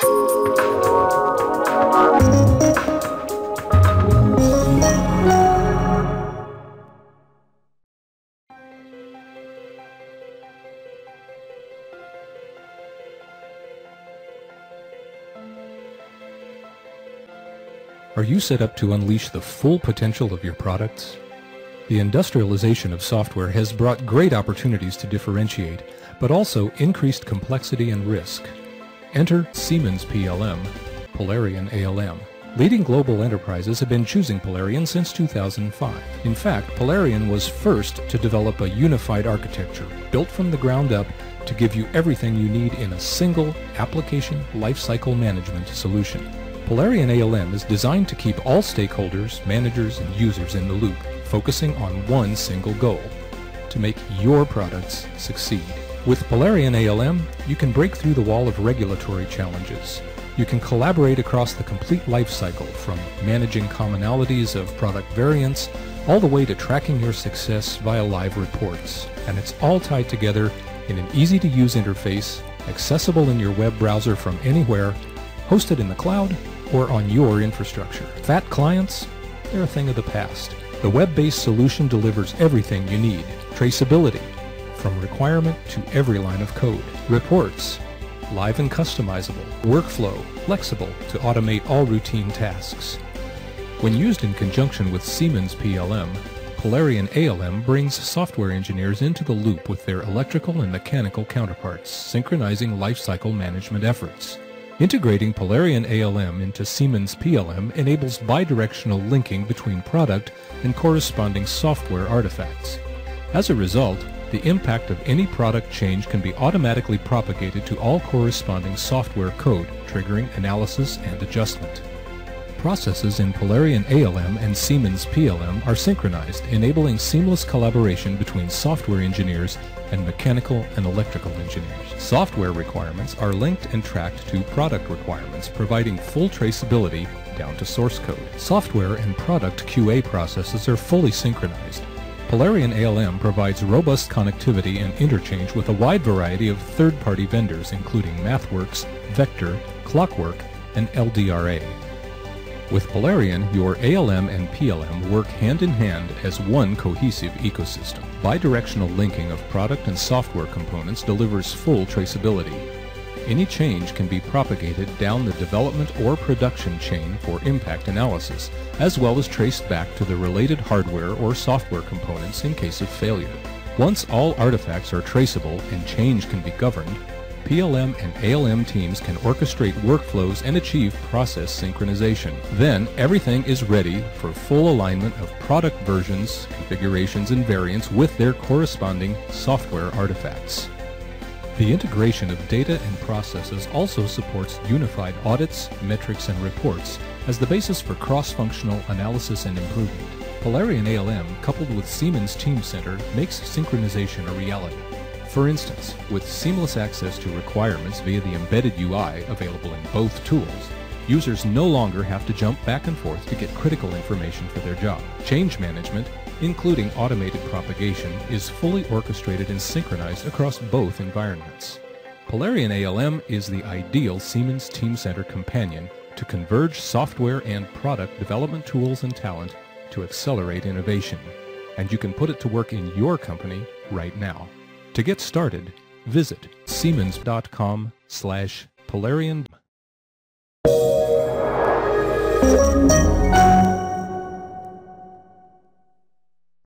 Are you set up to unleash the full potential of your products? The industrialization of software has brought great opportunities to differentiate, but also increased complexity and risk. Enter Siemens PLM, Polarion ALM. Leading global enterprises have been choosing Polarion since 2005. In fact, Polarion was first to develop a unified architecture, built from the ground up to give you everything you need in a single application lifecycle management solution. Polarion ALM is designed to keep all stakeholders, managers, and users in the loop, focusing on one single goal, to make your products succeed. With Polarion ALM, you can break through the wall of regulatory challenges. You can collaborate across the complete life cycle from managing commonalities of product variants all the way to tracking your success via live reports. And it's all tied together in an easy to use interface, accessible in your web browser from anywhere, hosted in the cloud, or on your infrastructure. Fat clients, they're a thing of the past. The web-based solution delivers everything you need. Traceability, from requirement to every line of code. Reports, live and customizable. Workflow, flexible to automate all routine tasks. When used in conjunction with Siemens PLM, Polarion ALM brings software engineers into the loop with their electrical and mechanical counterparts, synchronizing lifecycle management efforts. Integrating Polarion ALM into Siemens PLM enables bidirectional linking between product and corresponding software artifacts. As a result, the impact of any product change can be automatically propagated to all corresponding software code, triggering analysis and adjustment. Processes in Polarion ALM and Siemens PLM are synchronized, enabling seamless collaboration between software engineers and mechanical and electrical engineers. Software requirements are linked and tracked to product requirements, providing full traceability down to source code. Software and product QA processes are fully synchronized. Polarion ALM provides robust connectivity and interchange with a wide variety of third-party vendors including MathWorks, Vector, Klocwork, and LDRA. With Polarion, your ALM and PLM work hand in hand as one cohesive ecosystem. Bidirectional linking of product and software components delivers full traceability. Any change can be propagated down the development or production chain for impact analysis, as well as traced back to the related hardware or software components in case of failure. Once all artifacts are traceable and change can be governed, PLM and ALM teams can orchestrate workflows and achieve process synchronization. Then everything is ready for full alignment of product versions, configurations, and variants with their corresponding software artifacts. The integration of data and processes also supports unified audits, metrics, and reports as the basis for cross-functional analysis and improvement. Polarion ALM, coupled with Siemens Teamcenter, makes synchronization a reality. For instance, with seamless access to requirements via the embedded UI available in both tools, users no longer have to jump back and forth to get critical information for their job. Change management, including automated propagation, is fully orchestrated and synchronized across both environments. Polarion ALM is the ideal Siemens Teamcenter companion to converge software and product development tools and talent to accelerate innovation. And you can put it to work in your company right now. To get started, visit siemens.com slash polarion.